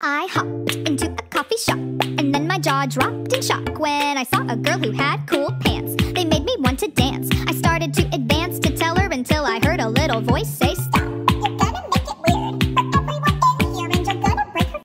I hopped into a coffee shop, and then my jaw dropped in shock when I saw a girl who had cool pants. They made me want to dance. I started to advance to tell her until I heard a little voice say.